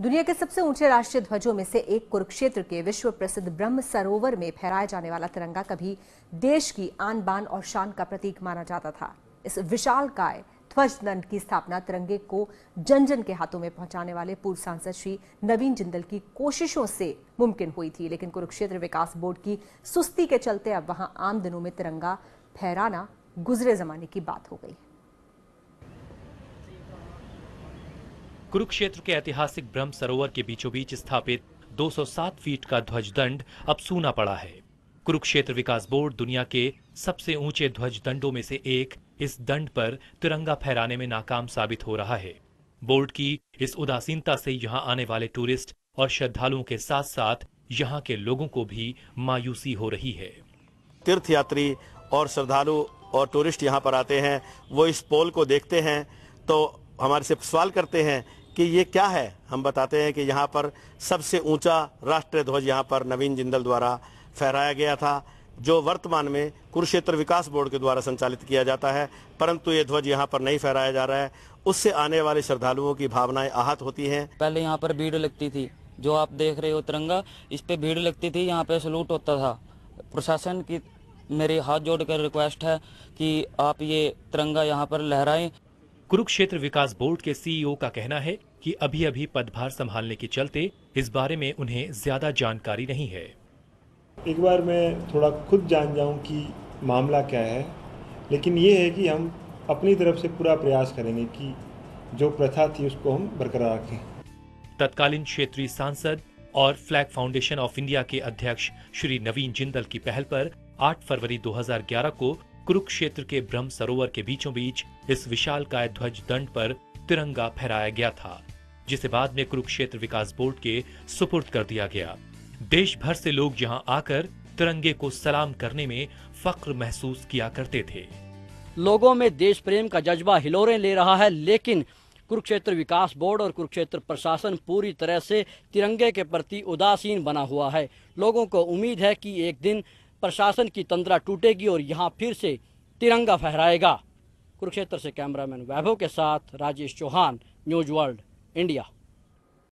दुनिया के सबसे ऊँचे राष्ट्रीय ध्वजों में से एक कुरुक्षेत्र के विश्व प्रसिद्ध ब्रह्म सरोवर में फहराया जाने वाला तिरंगा कभी देश की आन बान और शान का प्रतीक माना जाता था। इस विशाल काय ध्वज दंड की स्थापना तिरंगे को जन जन के हाथों में पहुँचाने वाले पूर्व सांसद श्री नवीन जिंदल की कोशिशों से मुमकिन हुई थी, लेकिन कुरुक्षेत्र विकास बोर्ड की सुस्ती के चलते अब वहाँ आम दिनों में तिरंगा फहराना गुजरे जमाने की बात हो गई कुरुक्षेत्र के ऐतिहासिक ब्रह्म सरोवर के बीचों बीच स्थापित 207 फीट का ध्वज दंड अब सूना पड़ा है। कुरुक्षेत्र विकास बोर्ड दुनिया के सबसे ऊँचे ध्वज दंडों में से एक इस दंड पर तिरंगा फहराने में नाकाम साबित हो रहा है। बोर्ड की इस उदासीनता से यहाँ आने वाले टूरिस्ट और श्रद्धालुओं के साथ साथ यहाँ के लोगों को भी मायूसी हो रही है। तीर्थयात्री और श्रद्धालु और टूरिस्ट यहाँ पर आते हैं, वो इस पोल को देखते हैं तो हमारे से सवाल करते हैं कि ये क्या है? हम बताते हैं कि यहाँ पर सबसे ऊँचा राष्ट्रीय ध्वज यहाँ पर नवीन जिंदल द्वारा फहराया गया था, जो वर्तमान में कुरुक्षेत्र विकास बोर्ड के द्वारा संचालित किया जाता है। परंतु ये ध्वज यहाँ पर नहीं फहराया जा रहा है। उससे आने वाले श्रद्धालुओं की भावनाएँ आहत होती हैं। पहले यहाँ पर भीड़ लगती थी। जो आप देख रहे हो तिरंगा, इस पे भीड़ लगती थी, यहाँ पे सलूट होता था। प्रशासन की मेरे हाथ जोड़कर रिक्वेस्ट है कि आप ये तिरंगा यहाँ पर लहराएँ। कुरुक्षेत्र विकास बोर्ड के सीईओ का कहना है कि अभी अभी पदभार संभालने के चलते इस बारे में उन्हें ज़्यादा जानकारी नहीं है। एक बार मैं थोड़ा खुद जान जाऊँ कि मामला क्या है लेकिन ये है कि हम अपनी तरफ़ से पूरा प्रयास करेंगे कि जो प्रथा थी उसको हम बरकरार रखें। तत्कालीन क्षेत्रीय सांसद और फ्लैग फाउंडेशन ऑफ़ इंडिया के अध्यक्ष श्री नवीन जिंदल की पहल पर 8 फरवरी 2011 को कुरुक्षेत्र के ब्रह्म सरोवर के बीचों बीच इस विशाल काय ध्वज दंड पर तिरंगा फहराया गया था, जिसे बाद में कुरुक्षेत्र विकास बोर्ड के सुपुर्द कर दिया गया। देश भर से लोग यहाँ आकर तिरंगे को सलाम करने में फक्र महसूस किया करते थे। लोगों में देश प्रेम का जज्बा हिलोरे ले रहा है, लेकिन कुरुक्षेत्र विकास बोर्ड और कुरुक्षेत्र प्रशासन पूरी तरह से तिरंगे के प्रति उदासीन बना हुआ है। लोगों को उम्मीद है कि एक दिन प्रशासन की तंद्रा टूटेगी और यहाँ फिर से तिरंगा फहराएगा। कुरुक्षेत्र से कैमरामैन वैभव के साथ Rajesh Chauhan, news world, India.